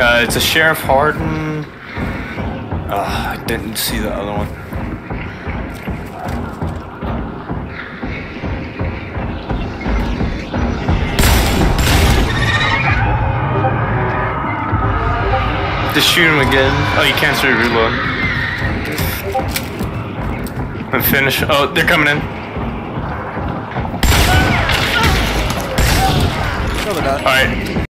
Uh, it's a Sheriff Harden. Uh, I didn't see the other one. Just shoot him again. Oh, you can't see reload. And finish. Oh, they're coming in. No, they're not. Alright.